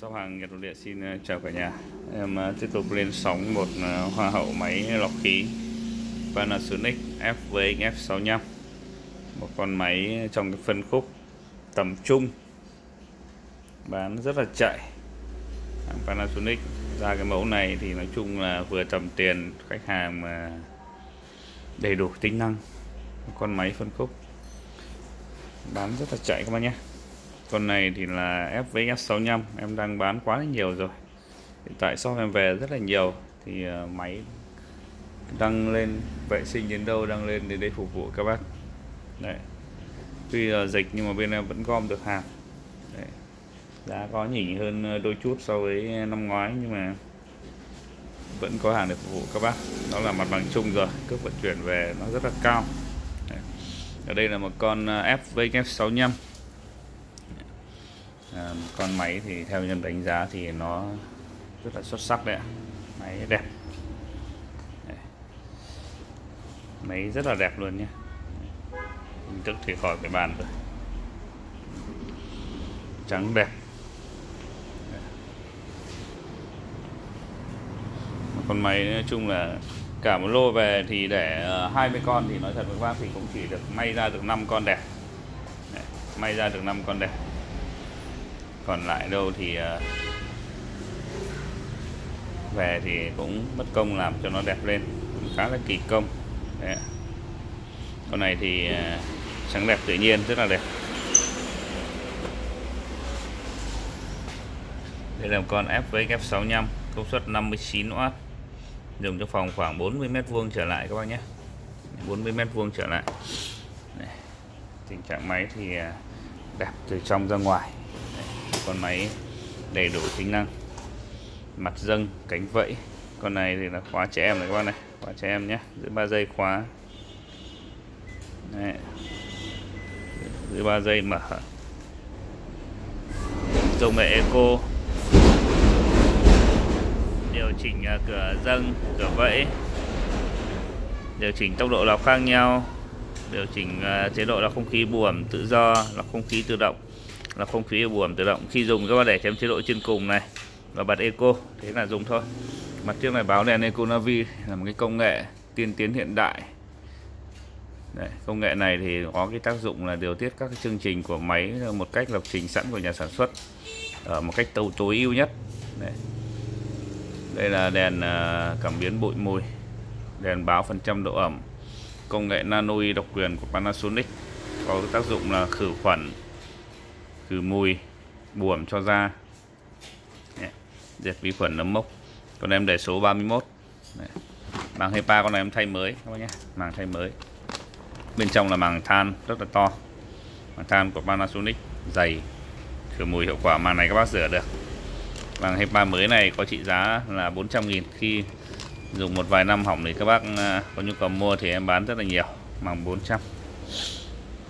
Shop hàng Nhật Nội Địa xin ờ, chào cả nhà. Em ờ, tiếp tục lên sóng một ờ, hoa hậu máy lọc khí Panasonic FVX F65 Một con máy trong cái phân khúc tầm trung. Bán rất là chạy. Hàng Panasonic ra cái mẫu này thì nói chung là vừa tầm tiền khách hàng mà đầy đủ tính năng. Con máy phân khúc. Bán rất là chạy các bạn nhé con này thì là FVS 65 em đang bán quá là nhiều rồi. Hiện tại shop em về rất là nhiều. Thì ờ, máy đăng lên, vệ sinh đến đâu đăng lên đến đây phục vụ các bác. Đấy. Tuy là dịch nhưng mà bên em vẫn gom được hàng. Đấy. giá có nhỉnh hơn ờ, đôi chút so với năm ngoái nhưng mà vẫn có hàng để phục vụ các bác. Đó là mặt bằng chung rồi, cước vận chuyển về nó rất là cao. Đấy. ở đây là một con ờ, FVF 65 à, con máy thì theo nhân đánh giá thì nó rất là xuất sắc đấy ạ. Máy đẹp. Đấy. máy rất là đẹp luôn nhé. Hình thức thì khỏi cái bàn rồi. Trắng đẹp. Con máy nói chung là cả một lô về thì để ờ, 20 con thì nói thật với bác thì cũng chỉ được may ra được 5 con đẹp. May ra được 5 con đẹp còn lại đâu thì ờ, về thì cũng mất công làm cho nó đẹp lên. Cũng khá là kỳ công. Đấy. con này thì ờ, sáng đẹp tự nhiên, rất là đẹp. Đây là một con FVX 65 công suất 59W dùng cho phòng khoảng 40 mét vuông trở lại các bác nhé. 40 mét vuông trở lại. Đây. tình trạng máy thì ờ, đẹp từ trong ra ngoài con máy đầy đủ tính năng. Mặt dâng, cánh vẫy. Con này thì là khóa trẻ em này các bạn này. Khóa trẻ em nhé. Giữ 3 giây khóa. Đấy. giữ 3 giây mở. Công nghệ eco. Điều chỉnh à, cửa dâng, cửa vẫy. Điều chỉnh tốc độ lọc khác nhau. Điều chỉnh à, chế độ lọc không khí buồm tự do, lọc không khí tự động là không khí buồm tự động. Khi dùng các bạn để chém chế độ trên cùng này và bật eco thế là dùng thôi. Mặt trước này báo đèn eco navi là một cái công nghệ tiên tiến hiện đại. Đấy, công nghệ này thì có cái tác dụng là điều tiết các cái chương trình của máy một cách lập trình sẵn của nhà sản xuất ở một cách tối tối ưu nhất. Đấy. đây là đèn ờ, cảm biến bụi mùi. Đèn báo phần trăm độ ẩm. Công nghệ nano độc quyền của Panasonic có tác dụng là khử khuẩn khử mùi buồm cho da diệt vi khuẩn nấm mốc. Con em để số 31 Đấy. màng HEPA con này em thay mới, các bác nhé. Màng thay mới. Bên trong là màng than rất là to. Màng than của Panasonic, dày, khử mùi hiệu quả màng này các bác rửa được. Màng HEPA mới này có trị giá là 400.000 khi dùng một vài năm hỏng thì các bác à, có nhu cầu mua thì em bán rất là nhiều. Màng 400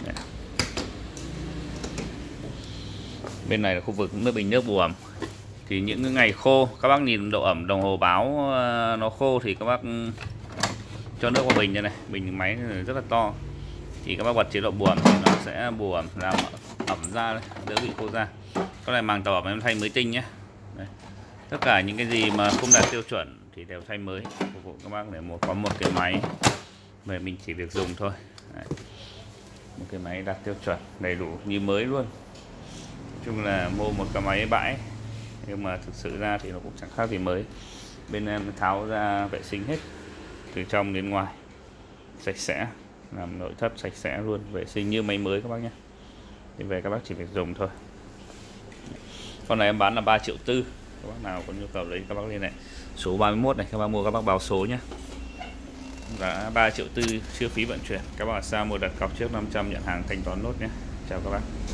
Đấy. Bên này là khu vực nước bình nước buồm. Thì những cái ngày khô, các bác nhìn độ ẩm đồng hồ báo ờ, nó khô thì các bác ừ, cho nước vào bình như này. Bình máy rất là to. Thì các bác bật chế độ buồm thì nó sẽ buồm, làm ẩm ra đỡ bị khô ra Cái này màng tàu ẩm em thay mới tinh nhé. Đấy. tất cả những cái gì mà không đạt tiêu chuẩn thì đều thay mới, phục vụ các bác để một có một cái máy. Về mình chỉ việc dùng thôi. Đấy. một cái máy đạt tiêu chuẩn đầy đủ, như mới luôn chung là mua một cái máy bãi. Nhưng mà thực sự ra thì nó cũng chẳng khác gì mới. Bên em tháo ra vệ sinh hết, từ trong đến ngoài, sạch sẽ, làm nội thất sạch sẽ luôn, vệ sinh như máy mới các bác nhé. Thì về các bác chỉ việc dùng thôi. Con này em bán là 3 triệu tư. Các bác nào có nhu cầu lấy các bác liên này số 31 này, các bác mua các bác báo số nhé. Giá 3 triệu tư, chưa phí vận chuyển. Các bác sao mua đặt cọc trước 500 nhận hàng thanh toán nốt nhé. Chào các bác.